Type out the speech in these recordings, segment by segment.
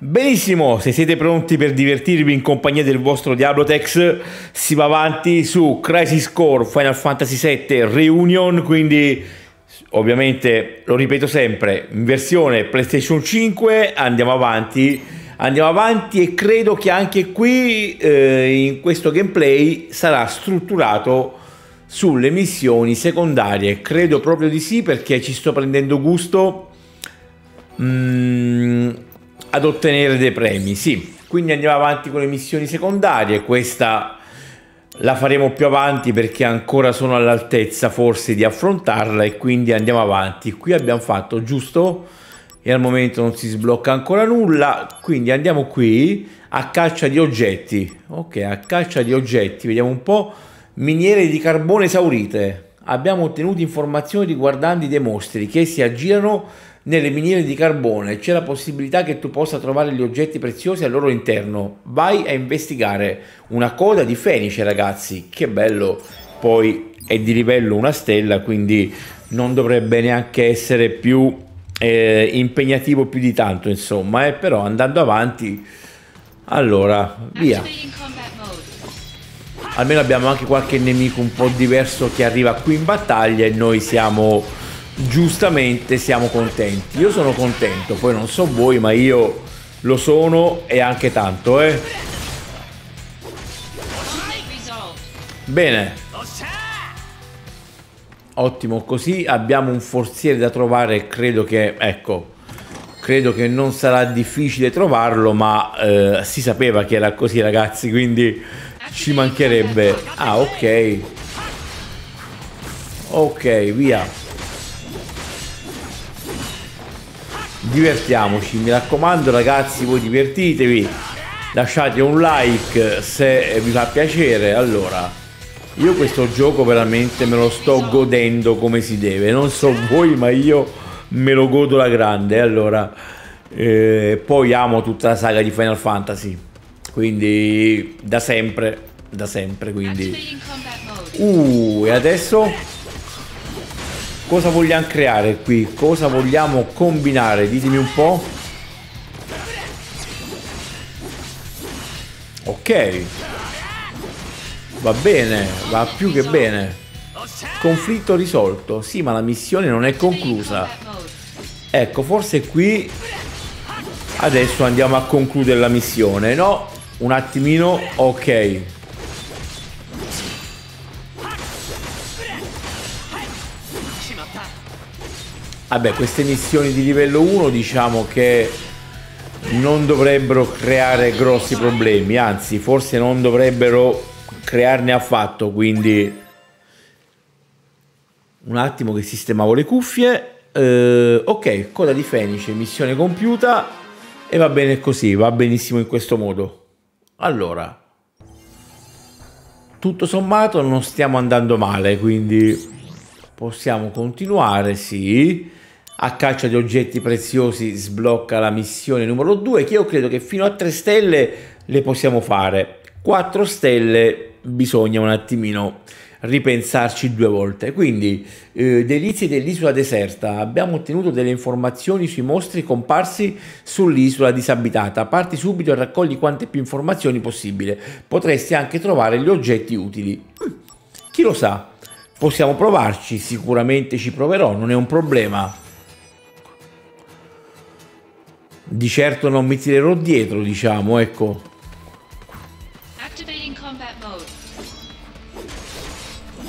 Benissimo, se siete pronti per divertirvi in compagnia del vostro Diablotex, si va avanti su Crisis Core Final Fantasy VII Reunion, quindi ovviamente lo ripeto sempre, in versione PlayStation 5 andiamo avanti, andiamo avanti e credo che anche qui eh, in questo gameplay sarà strutturato sulle missioni secondarie, credo proprio di sì perché ci sto prendendo gusto. Mm, ad ottenere dei premi, sì. Quindi andiamo avanti con le missioni secondarie, questa la faremo più avanti perché ancora sono all'altezza forse di affrontarla e quindi andiamo avanti. Qui abbiamo fatto giusto e al momento non si sblocca ancora nulla, quindi andiamo qui a caccia di oggetti. Ok, a caccia di oggetti, vediamo un po'. Miniere di carbone esaurite. Abbiamo ottenuto informazioni riguardanti dei mostri che si aggirano nelle miniere di carbone c'è la possibilità che tu possa trovare gli oggetti preziosi al loro interno. Vai a investigare una coda di fenice, ragazzi. Che bello! Poi è di livello una stella, quindi non dovrebbe neanche essere più eh, impegnativo più di tanto, insomma, eh, però andando avanti, allora, via. Almeno abbiamo anche qualche nemico un po' diverso che arriva qui in battaglia e noi siamo giustamente siamo contenti. Io sono contento, poi non so voi, ma io lo sono e anche tanto, eh. Bene. Ottimo, così abbiamo un forziere da trovare, credo che, ecco, credo che non sarà difficile trovarlo, ma eh, si sapeva che era così ragazzi, quindi ci mancherebbe. Ah, ok. Ok, via. Divertiamoci mi raccomando ragazzi voi divertitevi lasciate un like se vi fa piacere. Allora io questo gioco veramente me lo sto godendo come si deve. Non so voi ma io me lo godo la grande. Allora eh, poi amo tutta la saga di Final Fantasy. Quindi da sempre da sempre quindi. Uh e adesso Cosa vogliamo creare qui? Cosa vogliamo combinare? Ditemi un po'. Ok. Va bene, va più che bene. Conflitto risolto. Sì, ma la missione non è conclusa. Ecco, forse qui adesso andiamo a concludere la missione, no? Un attimino, ok. Vabbè, queste missioni di livello 1 diciamo che non dovrebbero creare grossi problemi, anzi forse non dovrebbero crearne affatto, quindi un attimo che sistemavo le cuffie. Eh, ok, coda di Fenice, missione compiuta e va bene così, va benissimo in questo modo. Allora, tutto sommato non stiamo andando male, quindi possiamo continuare, sì a caccia di oggetti preziosi sblocca la missione numero 2 che io credo che fino a 3 stelle le possiamo fare. 4 stelle bisogna un attimino ripensarci due volte. Quindi eh, delizie dell'isola deserta. Abbiamo ottenuto delle informazioni sui mostri comparsi sull'isola disabitata. Parti subito e raccogli quante più informazioni possibile. Potresti anche trovare gli oggetti utili. Chi lo sa? Possiamo provarci sicuramente ci proverò non è un problema di certo non mi tirerò dietro, diciamo, ecco.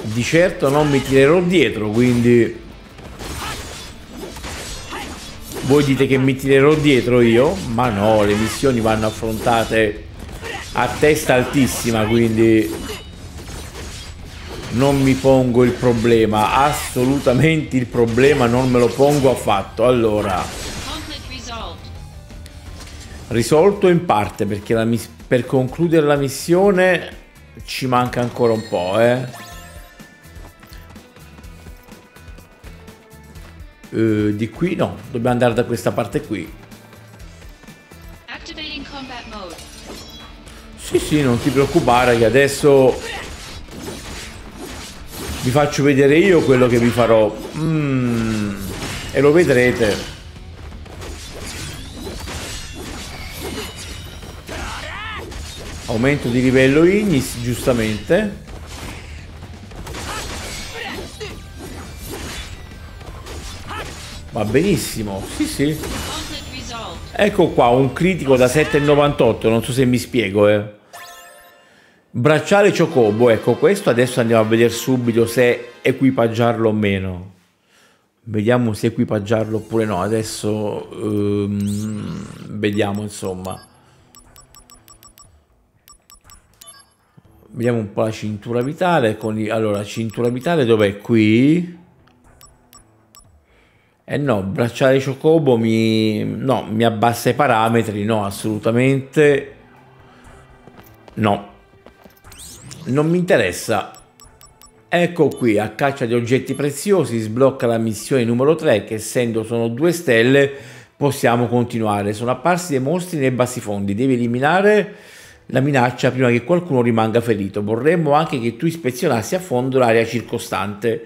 Di certo non mi tirerò dietro, quindi... Voi dite che mi tirerò dietro io? Ma no, le missioni vanno affrontate a testa altissima, quindi non mi pongo il problema, assolutamente il problema non me lo pongo affatto. Allora, risolto in parte perché per concludere la missione ci manca ancora un po', eh. Uh, di qui no, dobbiamo andare da questa parte qui. Sì, sì, non ti preoccupare che adesso vi faccio vedere io quello che vi farò. Mm, e lo vedrete. Aumento di livello Ignis, giustamente. Va benissimo, sì sì. Ecco qua, un critico da 7,98, non so se mi spiego, eh. Bracciale Chocobo, ecco questo adesso andiamo a vedere subito se equipaggiarlo o meno. Vediamo se equipaggiarlo oppure no, adesso um, vediamo insomma. Vediamo un po' la cintura vitale. Con i, allora, cintura vitale dov'è? Qui. Eh no, bracciale Chocobo mi, no, mi abbassa i parametri, no, assolutamente no. Non mi interessa. Ecco qui, a caccia di oggetti preziosi, sblocca la missione numero 3 che essendo sono due stelle possiamo continuare. Sono apparsi dei mostri nei bassi fondi, devi eliminare la minaccia prima che qualcuno rimanga ferito. Vorremmo anche che tu ispezionassi a fondo l'area circostante.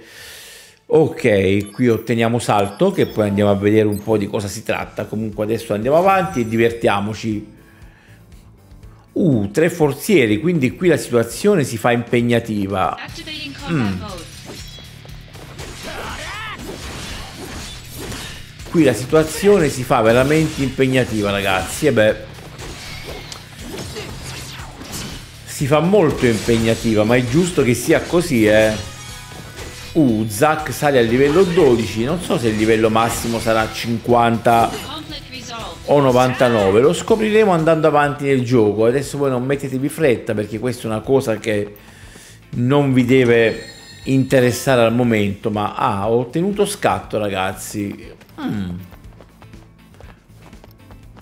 Ok, qui otteniamo salto che poi andiamo a vedere un po' di cosa si tratta. Comunque adesso andiamo avanti e divertiamoci. Uh, tre forzieri, quindi qui la situazione si fa impegnativa. Mm. Qui la situazione si fa veramente impegnativa, ragazzi. E beh, si fa molto impegnativa, ma è giusto che sia così, eh. Uh, Zack sale al livello 12, non so se il livello massimo sarà 50 o 99, lo scopriremo andando avanti nel gioco, adesso voi non mettetevi fretta perché questa è una cosa che non vi deve interessare al momento, ma ah, ho ottenuto scatto ragazzi. Mm.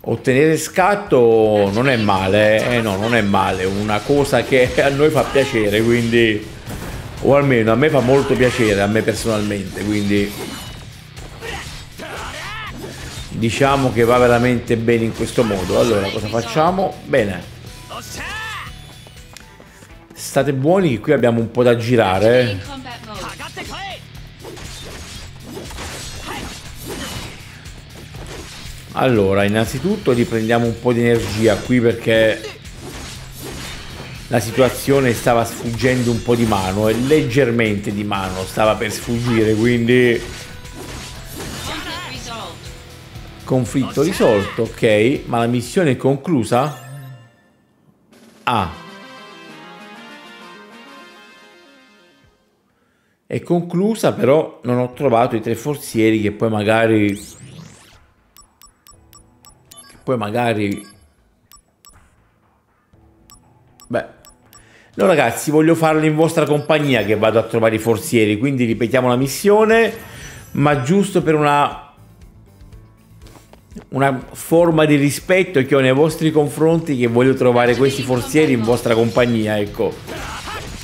Ottenere scatto non è male, eh no, non è male, una cosa che a noi fa piacere, quindi o almeno a me fa molto piacere, a me personalmente, quindi diciamo che va veramente bene in questo modo. Allora, cosa facciamo? Bene. State buoni qui abbiamo un po' da girare. Allora, innanzitutto riprendiamo un po' di energia qui perché la situazione stava sfuggendo un po' di mano e leggermente di mano stava per sfuggire quindi conflitto risolto ok ma la missione è conclusa? Ah è conclusa però non ho trovato i tre forzieri che poi magari poi magari beh No ragazzi, voglio farlo in vostra compagnia che vado a trovare i forzieri, quindi ripetiamo la missione, ma giusto per una una forma di rispetto che ho nei vostri confronti che voglio trovare questi forzieri in vostra compagnia, ecco.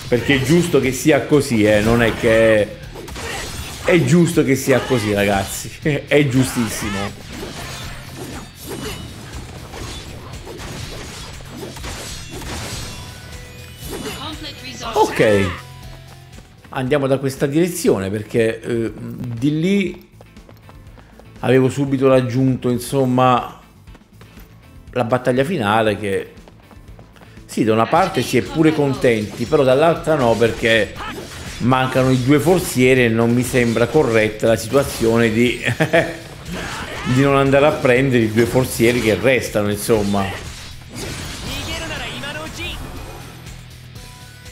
Perché è giusto che sia così, eh, non è che è giusto che sia così, ragazzi. è giustissimo. Ok, andiamo da questa direzione perché eh, di lì avevo subito raggiunto insomma la battaglia finale che sì da una parte si è pure contenti però dall'altra no perché mancano i due forzieri e non mi sembra corretta la situazione di, di non andare a prendere i due forzieri che restano insomma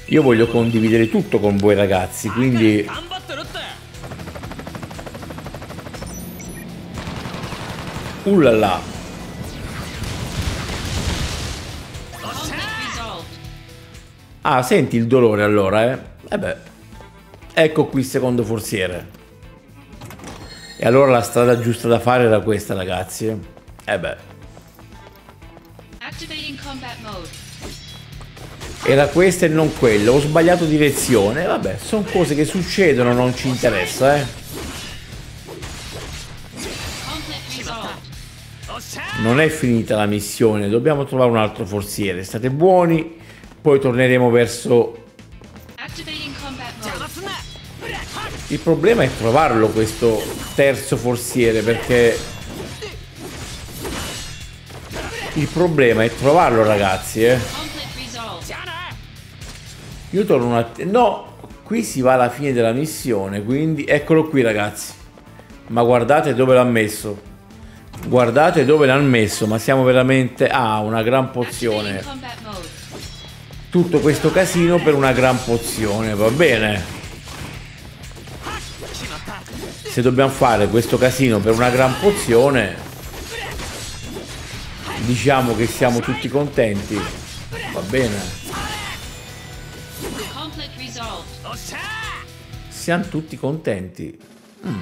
Io voglio condividere tutto con voi ragazzi, quindi... Ullala! Ah, senti il dolore allora, eh? E eh beh, ecco qui il secondo forziere. E allora la strada giusta da fare era questa, ragazzi. E eh beh. Era questa e non quella, ho sbagliato direzione, vabbè, sono cose che succedono, non ci interessa, eh. Non è finita la missione, dobbiamo trovare un altro forziere, state buoni, poi torneremo verso... Il problema è trovarlo questo terzo forziere perché Il problema è trovarlo ragazzi, eh. Io torno un attimo... No, qui si va alla fine della missione, quindi eccolo qui ragazzi. Ma guardate dove l'ha messo. Guardate dove l'hanno messo, ma siamo veramente... Ah, una gran pozione. Tutto questo casino per una gran pozione, va bene. Se dobbiamo fare questo casino per una gran pozione, diciamo che siamo tutti contenti. Va bene. Siamo tutti contenti. Mm.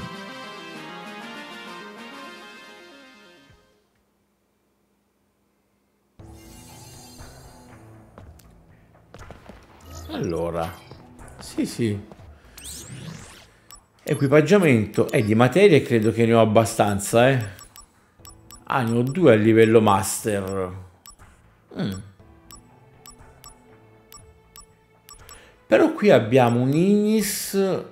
Allora, sì sì. Equipaggiamento e di materie credo che ne ho abbastanza, eh. Ah, ne ho due a livello master. Mm. Però qui abbiamo un Ignis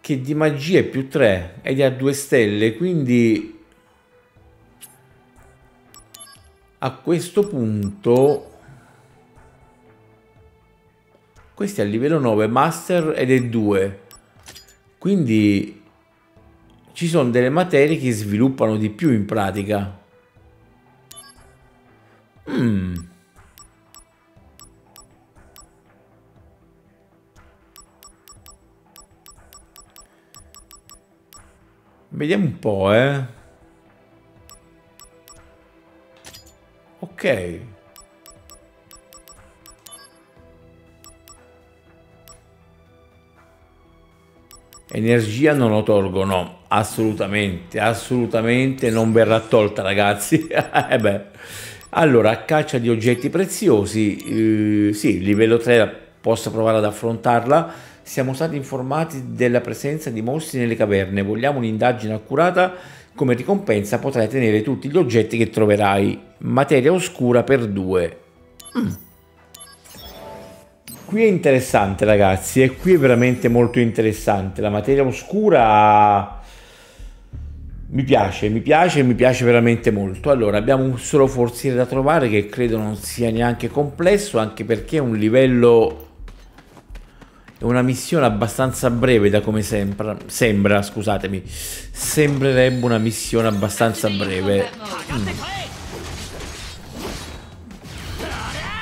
che di magia è più 3 ed è a 2 stelle, quindi a questo punto questo è a livello 9 master ed è 2 quindi ci sono delle materie che sviluppano di più in pratica mm. Vediamo un po' eh ok Energia non lo tolgo, no, assolutamente, assolutamente non verrà tolta ragazzi. eh beh. Allora, caccia di oggetti preziosi, eh, sì, livello 3 posso provare ad affrontarla. Siamo stati informati della presenza di mostri nelle caverne, vogliamo un'indagine accurata, come ricompensa potrai tenere tutti gli oggetti che troverai. Materia oscura per due. Mm. Qui è interessante ragazzi, e qui è veramente molto interessante. La materia oscura mi piace, mi piace, mi piace veramente molto. Allora, abbiamo un solo forziere da trovare che credo non sia neanche complesso, anche perché è un livello... È una missione abbastanza breve da come sembra, sembra, scusatemi. Sembrerebbe una missione abbastanza breve. Mm.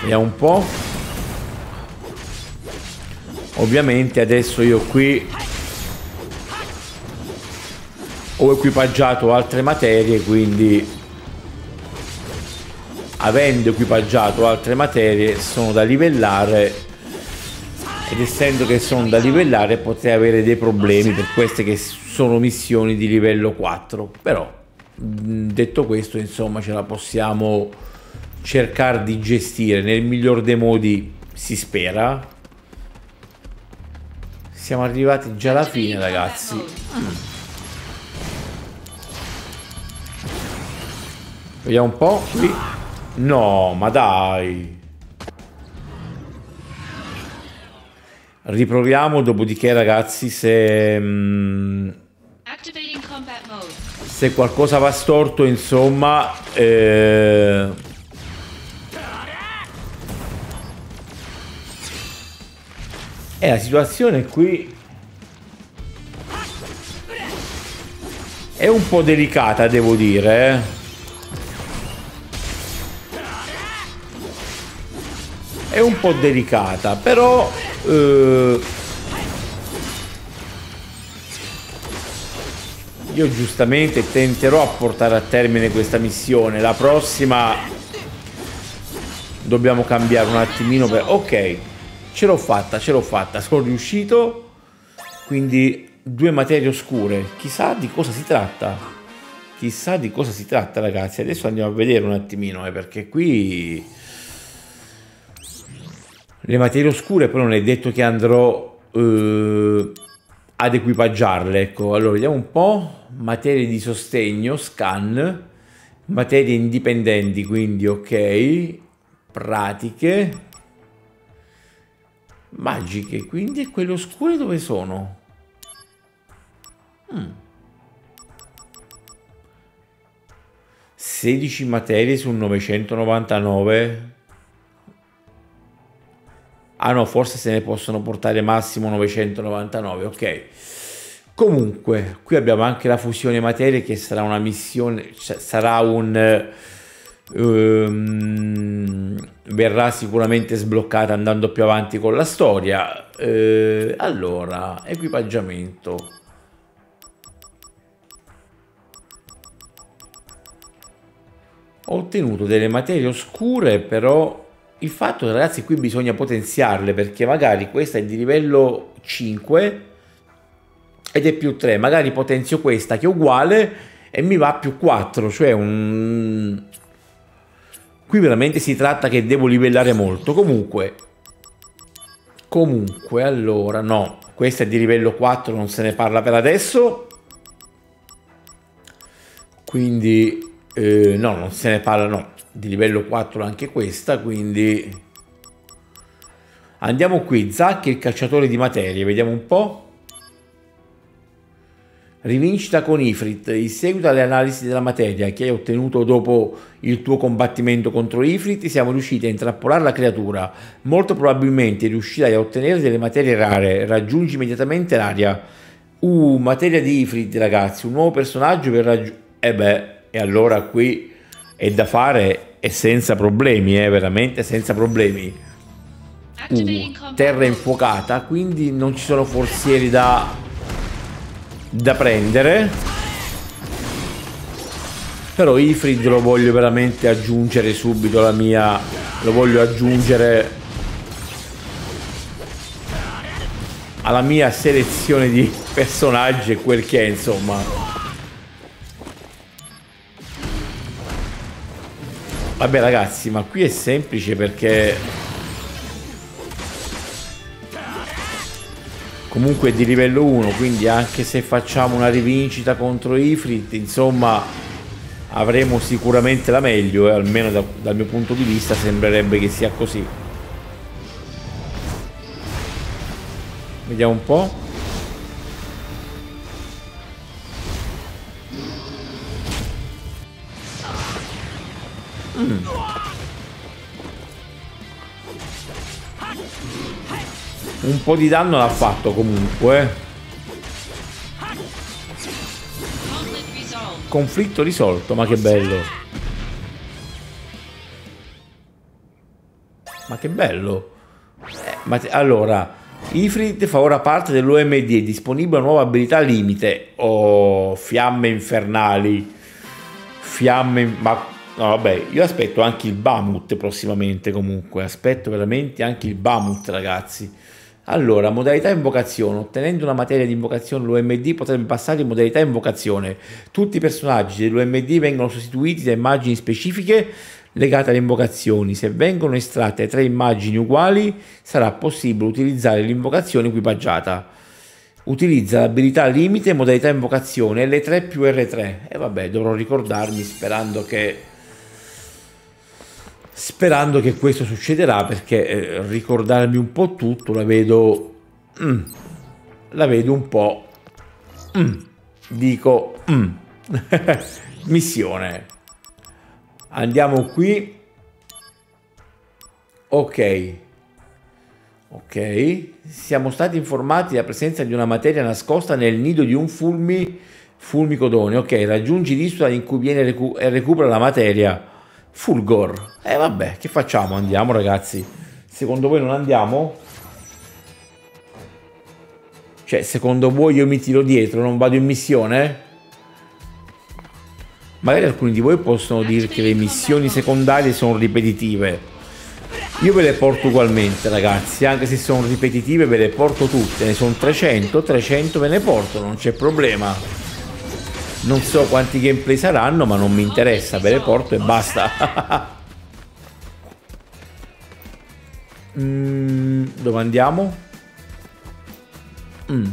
Vediamo un po'. Ovviamente adesso io qui ho equipaggiato altre materie, quindi avendo equipaggiato altre materie sono da livellare ed essendo che sono da livellare potrei avere dei problemi per queste che sono missioni di livello 4 però detto questo insomma ce la possiamo cercare di gestire nel miglior dei modi si spera siamo arrivati già alla fine, ragazzi. Mm. Vediamo un po' qui. No, ma dai. Riproviamo, dopodiché, ragazzi, se... Mm, se qualcosa va storto, insomma... Eh, E la situazione qui è un po' delicata, devo dire. Eh. È un po' delicata, però... Eh, io giustamente tenterò a portare a termine questa missione. La prossima dobbiamo cambiare un attimino per... Ok, ce l'ho fatta, ce l'ho fatta, sono riuscito, quindi due materie oscure, chissà di cosa si tratta, chissà di cosa si tratta ragazzi, adesso andiamo a vedere un attimino, eh, perché qui le materie oscure poi non è detto che andrò eh, ad equipaggiarle, ecco, allora vediamo un po', materie di sostegno, scan, materie indipendenti, quindi ok, pratiche, magiche, quindi quelle oscure dove sono? Mm. 16 materie su 999 ah no forse se ne possono portare massimo 999 ok. Comunque qui abbiamo anche la fusione materie che sarà una missione cioè sarà un um, verrà sicuramente sbloccata andando più avanti con la storia. Uh, allora equipaggiamento. Ho ottenuto delle materie oscure però il fatto ragazzi qui bisogna potenziarle perché magari questa è di livello 5 ed è più 3 magari potenzio questa che è uguale e mi va più 4 cioè un qui veramente si tratta che devo livellare molto. Comunque comunque allora no. Questa è di livello 4 non se ne parla per adesso. Quindi eh, no, non se ne parla, no, di livello 4 anche questa, quindi... Andiamo qui, Zack il cacciatore di materie, vediamo un po'. Rivincita con Ifrit, in seguito alle analisi della materia che hai ottenuto dopo il tuo combattimento contro Ifrit, siamo riusciti a intrappolare la creatura. Molto probabilmente riuscirai a ottenere delle materie rare, raggiungi immediatamente l'area. Uh, materia di Ifrit ragazzi, un nuovo personaggio per raggiungere... Eh beh, e allora qui è da fare e senza problemi, eh, veramente senza problemi. Uh, terra infuocata, quindi non ci sono forzieri da, da prendere. Però Ifrid lo voglio veramente aggiungere subito la mia... Lo voglio aggiungere alla mia selezione di personaggi e quel che è, insomma. Vabbè ragazzi, ma qui è semplice perché... Comunque è di livello 1, quindi anche se facciamo una rivincita contro Ifrit, insomma, avremo sicuramente la meglio e almeno da, dal mio punto di vista sembrerebbe che sia così. Vediamo un po'. Mm. Un po' di danno l'ha fatto comunque. Conflitto risolto, ma che bello. Ma che bello. Eh, ma allora, Ifrit fa ora parte dell'OMD, è disponibile una nuova abilità limite. Oh, fiamme infernali. Fiamme... Ma No, vabbè, io aspetto anche il Bamut prossimamente comunque, aspetto veramente anche il Bamut ragazzi. Allora, modalità invocazione. Ottenendo una materia di invocazione l'UMD potrebbe passare in modalità invocazione. Tutti i personaggi dell'UMD vengono sostituiti da immagini specifiche legate alle invocazioni. Se vengono estratte tre immagini uguali, sarà possibile utilizzare l'invocazione equipaggiata. Utilizza l'abilità limite modalità invocazione L3 più R3. E vabbè, dovrò ricordarmi sperando che sperando che questo succederà perché eh, ricordarmi un po' tutto la vedo mm, la vedo un po' mm, dico mm. missione. Andiamo qui. Ok. Ok. Siamo stati informati della presenza di una materia nascosta nel nido di un fulmi fulmicodone ok raggiungi l'isola in cui viene recu- recupera la materia Fulgor. E eh, vabbè, che facciamo? Andiamo ragazzi. Secondo voi non andiamo? Cioè, secondo voi io mi tiro dietro, non vado in missione? Magari alcuni di voi possono dire che le missioni secondarie sono ripetitive. Io ve le porto ugualmente ragazzi, anche se sono ripetitive ve le porto tutte, ne sono 300, 300 ve ne porto, non c'è problema. Non so quanti gameplay saranno, ma non mi interessa, ve le porto e basta. mm, dove andiamo? Mm.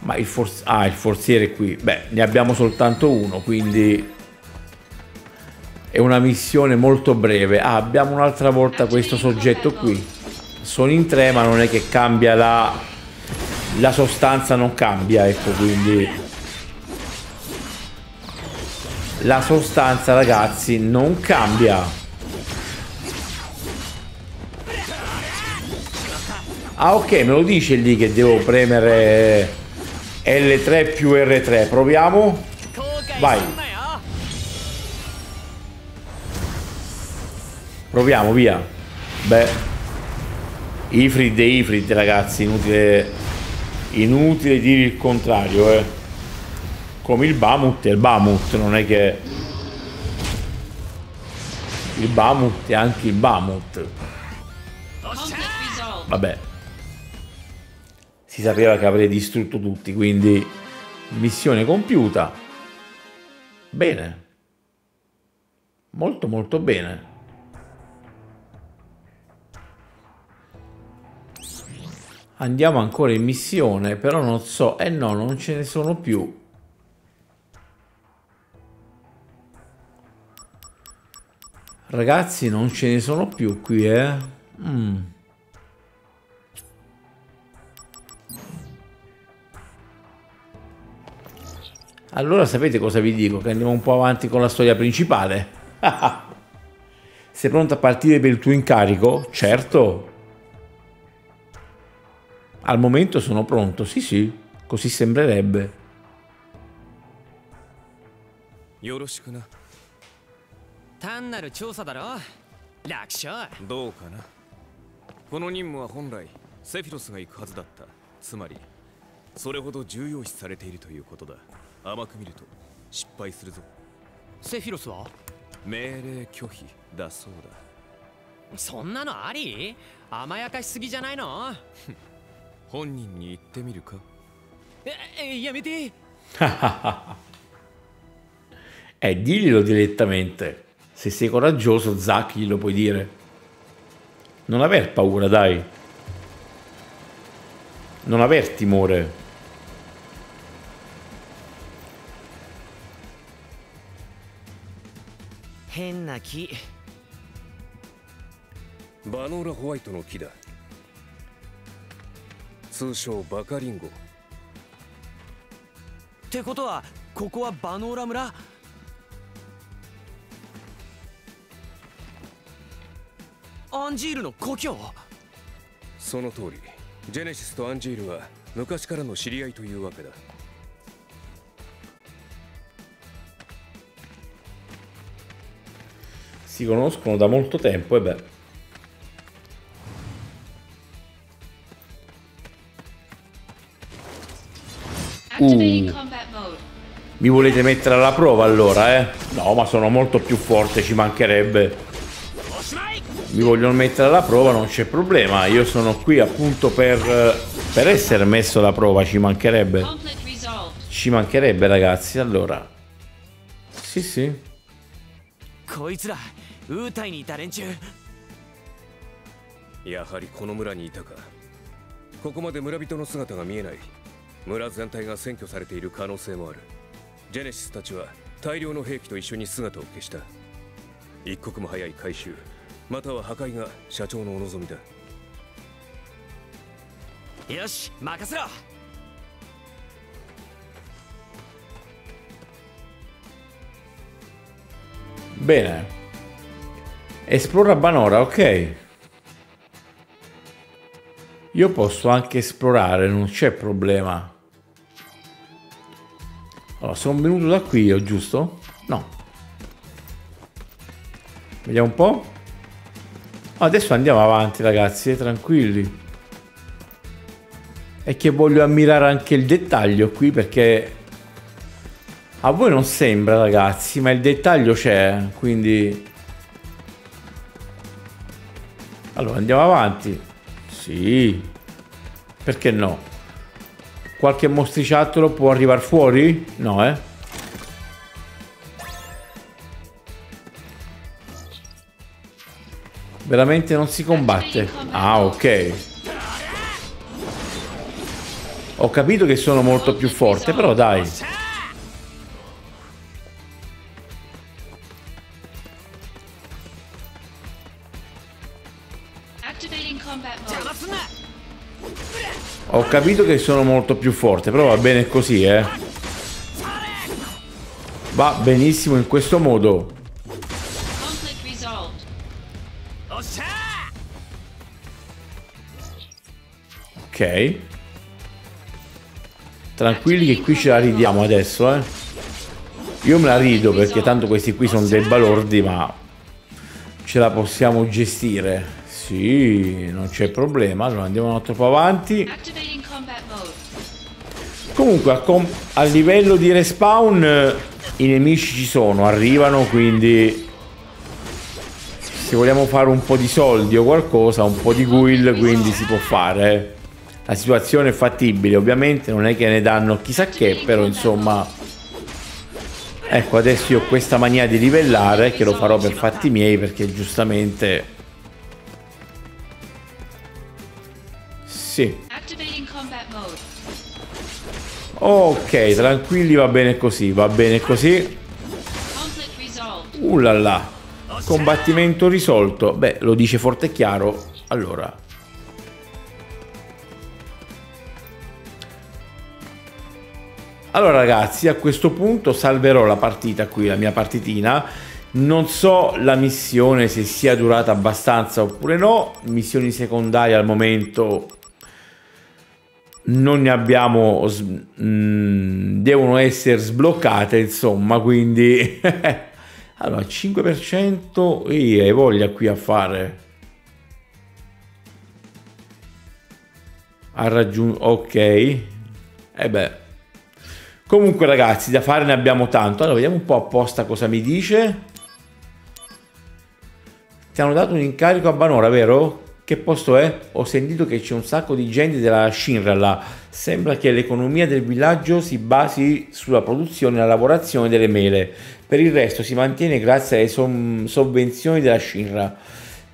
Ma il, for ah, il forziere qui. Beh, ne abbiamo soltanto uno, quindi è una missione molto breve. Ah, abbiamo un'altra volta questo soggetto qui. Sono in tre, ma non è che cambia la la sostanza non cambia, ecco, quindi... la sostanza ragazzi non cambia. Ah ok me lo dice lì che devo premere L3 più R3 proviamo. Vai. Proviamo via. Beh Ifrid e Ifrid ragazzi inutile inutile dire il contrario eh come il Bamut e il Bamut, non è che il Bamut è anche il Bamut. Vabbè. Si sapeva che avrei distrutto tutti, quindi missione compiuta. Bene. Molto molto bene. Andiamo ancora in missione, però non so, eh no, non ce ne sono più. Ragazzi, non ce ne sono più qui, eh. Mm. Allora sapete cosa vi dico? Che andiamo un po' avanti con la storia principale. Sei pronto a partire per il tuo incarico? Certo. Al momento sono pronto, sì sì, così sembrerebbe. よろしくな単なる調査だろ楽勝どうかなこの任務は本来セフィロスが行くはずだったつまりそれほど重要視されているということだ甘く見ると失敗するぞセフィロスは命令拒否だそうだそんなのあり甘やかしすぎじゃないの本人に言ってみるかえやめて Eh, diglielo direttamente. Se sei coraggioso, Zack, glielo puoi dire. Non aver paura, dai. Non aver timore. Henna chi. バノーラホワイトの木だ 通称バカリンゴ。ってことはここはバノーラ村？アンジールの故郷？その通り。ジェネシスとアンジールは昔からの知り合いというわけだ。Si conoscono da molto tempo e beh. Uh. Mi volete mettere alla prova allora, eh? No, ma sono molto più forte, ci mancherebbe mi vogliono mettere alla prova non c'è problema io sono qui appunto per, per essere messo alla prova ci mancherebbe ci mancherebbe ragazzi allora sì sì こいつらウータイにいた連中やはりこの村にいたかここまで村人の姿が見えない 村全体が占拠されている可能性もあるジェネシスたちは大量の兵器と一緒に姿を消した一刻も早い回収または破壊が社長のお望みだよし任せろ Bene. Esplora Banora, ok. Io posso anche esplorare, non c'è problema. Allora, sono venuto da qui io, giusto? No. Vediamo un po'. Adesso andiamo avanti ragazzi, eh, tranquilli. E che voglio ammirare anche il dettaglio qui perché a voi non sembra ragazzi, ma il dettaglio c'è, quindi... Allora andiamo avanti. Sì. Perché no? Qualche mostriciattolo può arrivare fuori? No, eh? Veramente non si combatte? Ah, ok. Ho capito che sono molto più forte, però dai. Ho capito che sono molto più forte, però va bene così, eh. Va benissimo in questo modo. Ok. Tranquilli che qui ce la ridiamo adesso, eh. Io me la rido perché tanto questi qui sono dei balordi, ma ce la possiamo gestire. Sì, non c'è problema. Allora andiamo un altro po' avanti. Comunque a, a livello di respawn i nemici ci sono, arrivano, quindi se vogliamo fare un po' di soldi o qualcosa, un po' di guild, quindi si può fare. La situazione è fattibile, ovviamente non è che ne danno chissà che, però insomma... Ecco, adesso io ho questa mania di livellare, che lo farò per fatti miei, perché giustamente... Sì. Ok, tranquilli, va bene così, va bene così. Uh là là. Combattimento risolto. Beh, lo dice forte e chiaro. Allora. Allora ragazzi, a questo punto salverò la partita qui, la mia partitina. Non so la missione se sia durata abbastanza oppure no. Missioni secondarie al momento non ne abbiamo, mh, mm, devono essere sbloccate insomma, quindi allora 5% e hai voglia qui a fare? A raggiungere ok. E eh beh. Comunque ragazzi da fare ne abbiamo tanto. Allora vediamo un po' apposta cosa mi dice. Ti hanno dato un incarico a Banora vero? Che posto è? Ho sentito che c'è un sacco di gente della Shinra là. Sembra che l'economia del villaggio si basi sulla produzione e la lavorazione delle mele. Per il resto si mantiene grazie alle som- sovvenzioni della Shinra.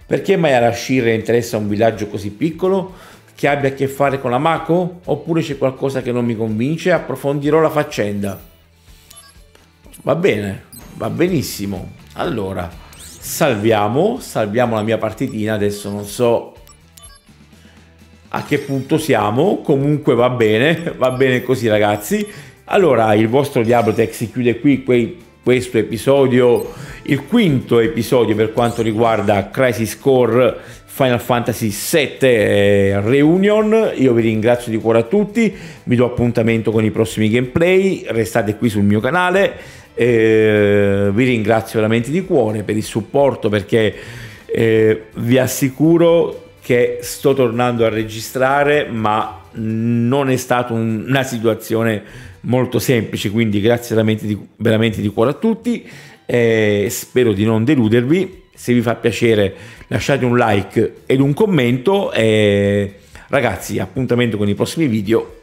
Perché mai alla Shinra interessa un villaggio così piccolo? Che abbia a che fare con la Mako? Oppure c'è qualcosa che non mi convince? Approfondirò la faccenda. Va bene, va benissimo. Allora salviamo, salviamo la mia partitina, adesso non so a che punto siamo, comunque va bene, va bene così ragazzi. Allora il vostro Diablotex si chiude qui quei, questo episodio, il quinto episodio per quanto riguarda Crisis Core Final Fantasy VII eh, Reunion. Io vi ringrazio di cuore a tutti, vi do appuntamento con i prossimi gameplay, restate qui sul mio canale eh, vi ringrazio veramente di cuore per il supporto perché eh, vi assicuro che sto tornando a registrare ma non è stata un, una situazione molto semplice quindi grazie veramente di, veramente di cuore a tutti eh, spero di non deludervi. Se vi fa piacere lasciate un like ed un commento e ragazzi appuntamento con i prossimi video.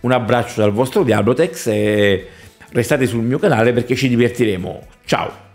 Un abbraccio dal vostro Diablotex e restate sul mio canale perché ci divertiremo. Ciao!